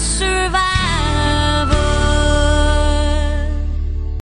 Survive.